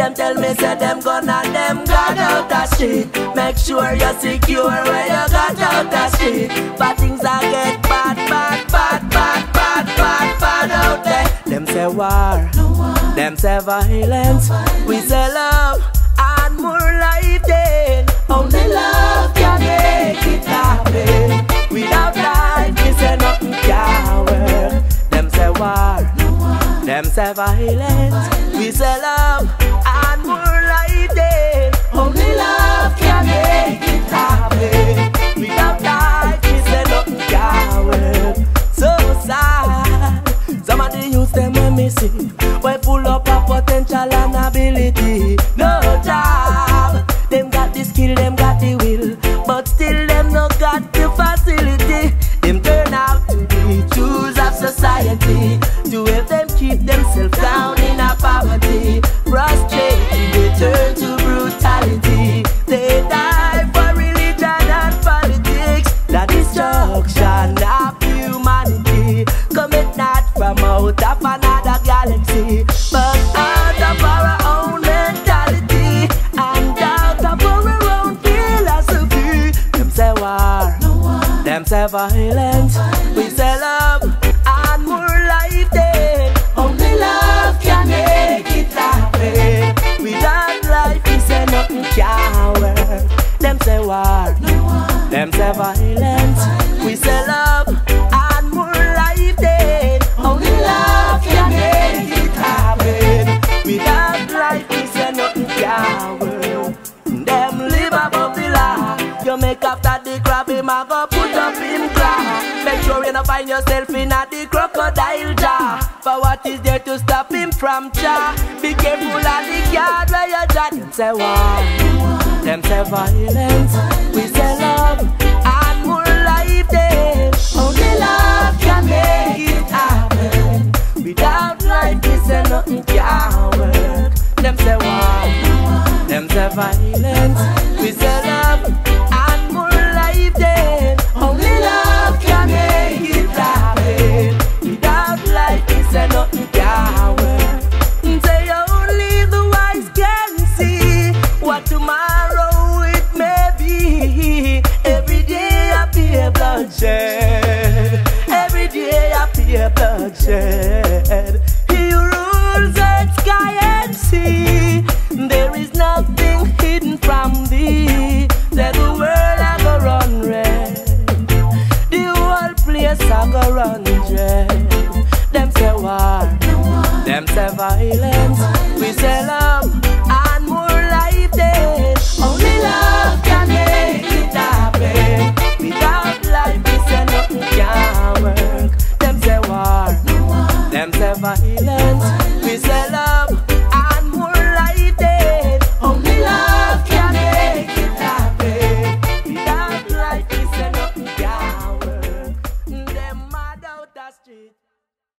Them tell me say them gonna them got out the street. Make sure you're secure where you got out the street. But things are get bad, bad, bad, bad, bad, bad, bad out there. Them say war, them say violence. We say love and more life then. Only love can make it happen. Without life, we say nothing can work. Them say war. Them say violence, we say love and more like them. Only love can make it happen. Without life, we say nothing can work. So sad. Some of the youth them full up of and ability. Them say violence, we say love and more life. Then only love can make it happen. Without life, we say nothing can work. Them say war, them say violence, we say love and more life. Then only love can make it happen. Without life, we say nothing can work. Them live above the law. You make after the crab, him a go put claw. Make sure you don't find yourself in a the crocodile jaw. For what is there to stop him from jaw? Be careful of the yard where you jaw. Them say war, them say violence. We say love and more life. Then only love can make it happen. Without life, we say nothing can work. Them say war, them say violence. We say love There is nothing hidden from thee. Let the world go run red. The whole place go. Them say war, them say violence. We say love and more life. Day. Only love can make it happen. Without life, we say nothing can work. Them say war, them say violence. We say love.